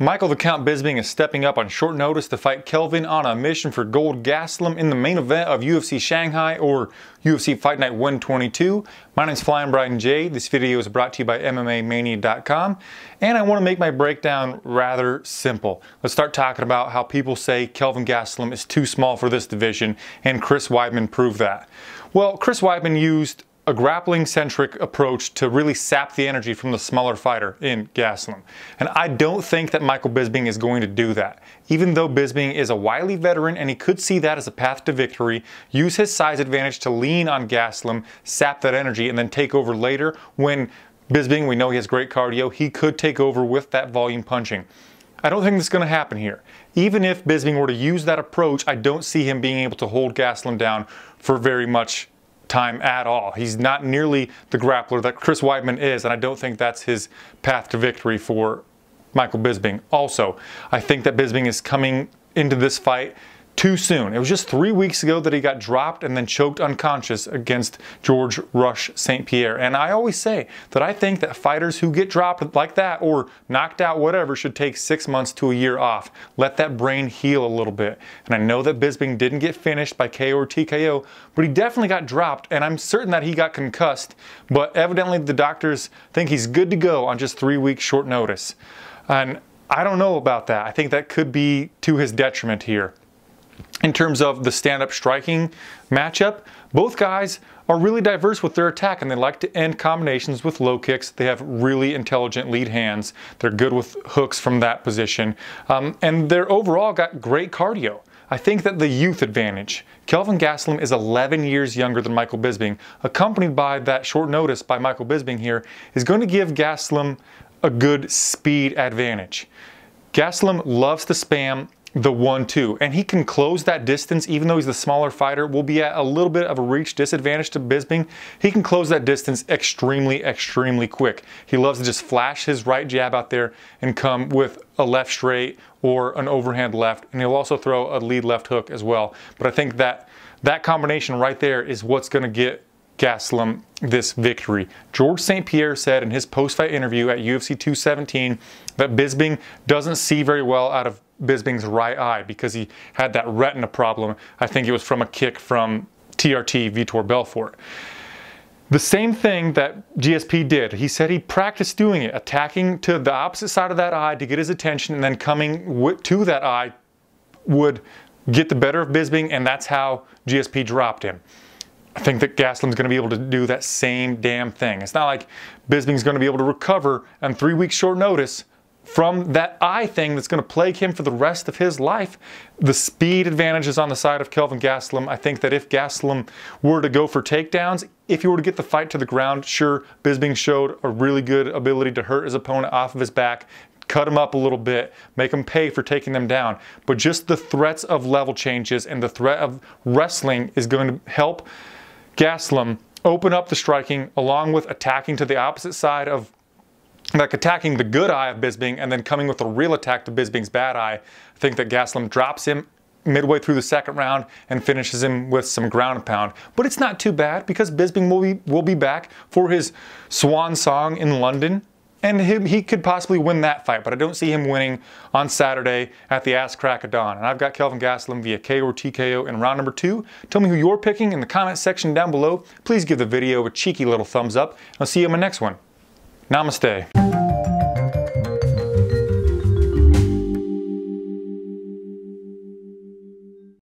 Michael the Count Bisping is stepping up on short notice to fight Kelvin on a mission for gold Gastelum in the main event of UFC Shanghai or UFC Fight Night 122. My name is Flying Brian J. This video is brought to you by MMAMania.com and I want to make my breakdown rather simple. Let's start talking about how people say Kelvin Gastelum is too small for this division and Chris Weidman proved that. Well, Chris Weidman used a grappling centric approach to really sap the energy from the smaller fighter in Gastelum. And I don't think that Michael Bisping is going to do that. Even though Bisping is a wily veteran and he could see that as a path to victory, use his size advantage to lean on Gastelum, sap that energy, and then take over later when Bisping, we know he has great cardio, he could take over with that volume punching. I don't think this is going to happen here. Even if Bisping were to use that approach, I don't see him being able to hold Gastelum down for very much time at all. He's not nearly the grappler that Chris Weidman is, and I don't think that's his path to victory for Michael Bisping. Also, I think that Bisping is coming into this fight too soon. It was just three weeks ago that he got dropped and then choked unconscious against George Rush St. Pierre. And I always say that I think that fighters who get dropped like that or knocked out, whatever, should take six months to a year off. Let that brain heal a little bit. And I know that Bisping didn't get finished by KO or TKO, but he definitely got dropped. And I'm certain that he got concussed. But evidently, the doctors think he's good to go on just three weeks short notice. And I don't know about that. I think that could be to his detriment here in terms of the stand-up striking matchup, both guys are really diverse with their attack and they like to end combinations with low kicks. They have really intelligent lead hands. They're good with hooks from that position. Um, and they're overall got great cardio. I think that the youth advantage. Kelvin Gastelum is 11 years younger than Michael Bisping, accompanied by that short notice by Michael Bisping here, is going to give Gastelum a good speed advantage. Gastelum loves to spam the 1-2. And he can close that distance, even though he's the smaller fighter, will be at a little bit of a reach disadvantage to Bisping. He can close that distance extremely, extremely quick. He loves to just flash his right jab out there and come with a left straight or an overhand left. And he'll also throw a lead left hook as well. But I think that that combination right there is what's going to get Gastelum this victory. George St. Pierre said in his post-fight interview at UFC 217 that Bisping doesn't see very well out of Bisping's right eye because he had that retina problem. I think it was from a kick from TRT Vitor Belfort. The same thing that GSP did. He said he practiced doing it, attacking to the opposite side of that eye to get his attention, and then coming to that eye would get the better of Bisping, and that's how GSP dropped him. I think that Gastelum's going to be able to do that same damn thing. It's not like Bisping's going to be able to recover on three weeks short notice from that eye thing that's going to plague him for the rest of his life. The speed advantage is on the side of Kelvin Gastelum. I think that if Gastelum were to go for takedowns, if he were to get the fight to the ground, sure, Bisping showed a really good ability to hurt his opponent off of his back, cut him up a little bit, make him pay for taking them down. But just the threats of level changes and the threat of wrestling is going to help Gastelum open up the striking along with attacking to the opposite side of like attacking the good eye of Bisping and then coming with a real attack to Bisping's bad eye. I think that Gastelum drops him midway through the second round and finishes him with some ground pound. But it's not too bad because Bisping will be, will be back for his swan song in London. And he, he could possibly win that fight, but I don't see him winning on Saturday at the ass crack of dawn. And I've got Kelvin Gastelum via KO or TKO in round number two. Tell me who you're picking in the comment section down below. Please give the video a cheeky little thumbs up. I'll see you in my next one. Namaste.